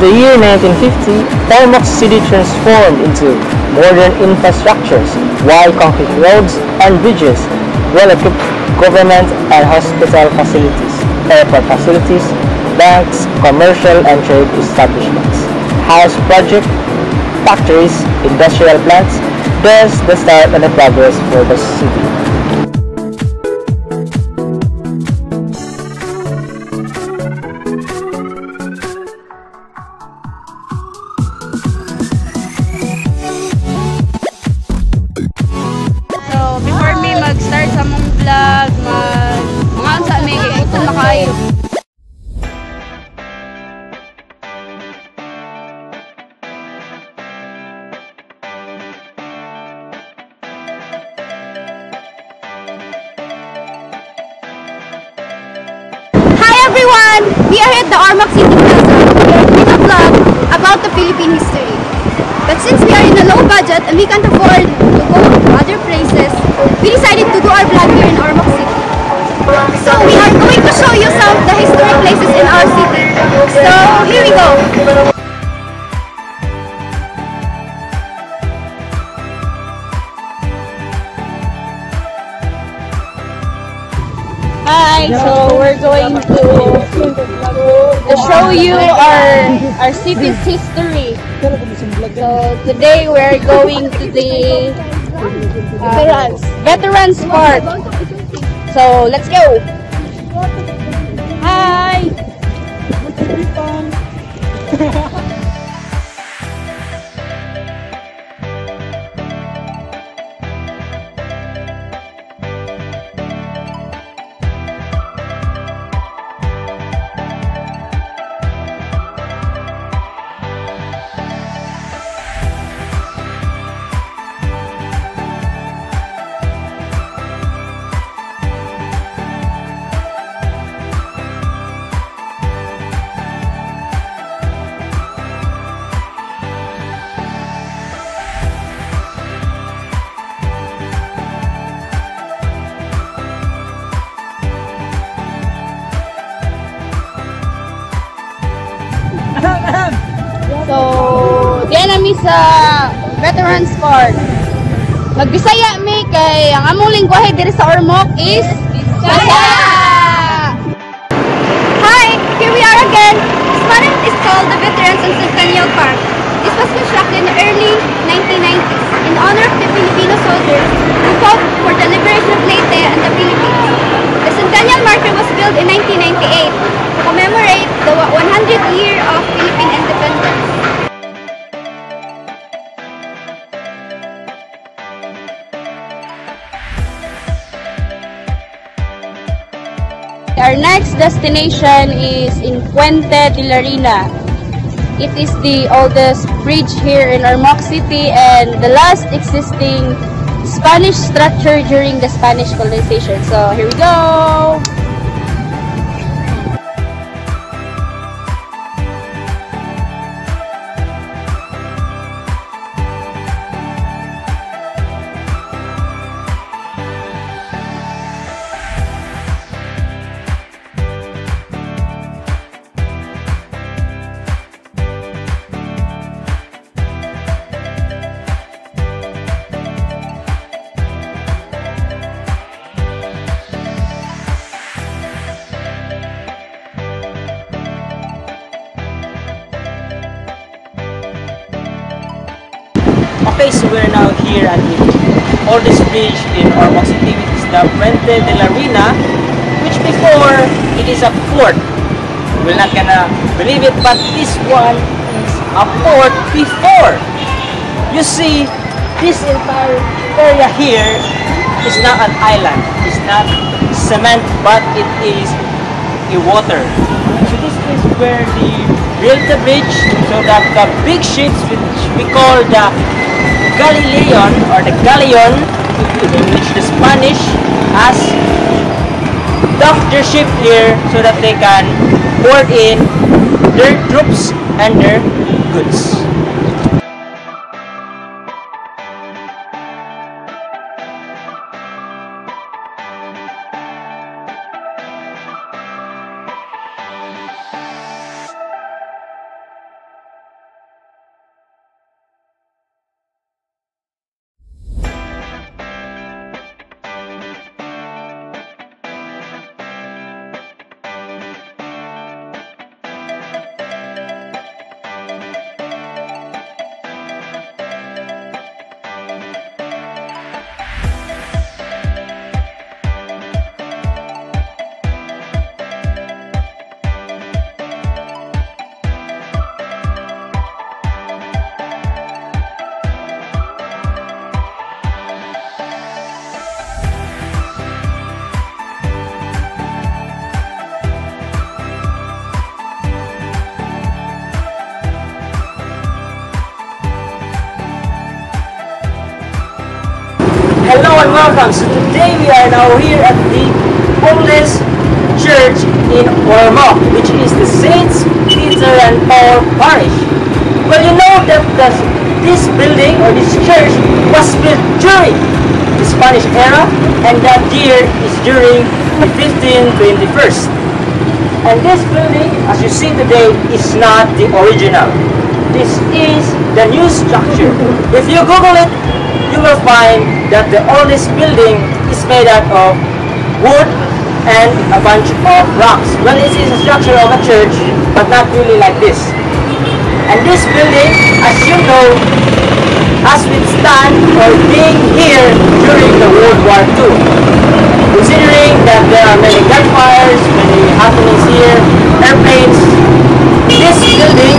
the year 1950, Ormoc City transformed into modern infrastructures, wide concrete roads and bridges, well-equipped government and hospital facilities, airport facilities, banks, commercial and trade establishments, house project, factories, industrial plants, thus the start and the progress for the city. Kayo. Hi everyone! We are at the Ormoc City Plaza. We are doing a vlog about the Philippine history. But since we are in a low budget and we can't afford to go to other places, we decided to do our vlog here in Ormoc City. So we are going to show you some of the historic places in our city. So here we go. Hi! So, we're going to, to show you our, our city's history. So, today we're going to the Veterans, Veterans Park. So, let's go! Hi! mi sa Veterans Park. Magbisaya mi kay ang among lingwahe diri sa Ormoc is Bisaya. Hi! Here we are again. This monument is called the Veterans and Centennial Park. This was constructed in the early 1990s in honor of the Filipino soldiers who fought for the liberation of Leyte and the Philippines. The Centennial Marker was built in 1998 to commemorate the 100th year of Philippine independence. Our next destination is in Puente de la Reina. It is the oldest bridge here in Ormoc City and the last existing Spanish structure during the Spanish colonization. So here we go! So we're now here at the oldest bridge in Ormoc City, the Puente de la Reina, which before it is a fort. We're not gonna believe it, but this one is a port before. You see, this entire area here is not an island. It's not cement, but it is a water. So this is where they built the bridge so that the big ships, which we call the Galileon or the galleon, in which the Spanish has docked their ship here so that they can board in their troops and their goods. And welcome. So today we are now here at the oldest church in Ormoc, which is the Saints Peter and Paul Parish. Well, you know that this building or this church was built during the Spanish era, and that year is during the 1521st. And this building, as you see today, is not the original. This is the new structure. If you Google it, you will find that the oldest building is made out of wood and a bunch of rocks. Well, it is a structure of a church, but not really like this. And this building, as you know, has withstand for being here during the World War II. Considering that there are many gunfires, many happenings here, airplanes, this building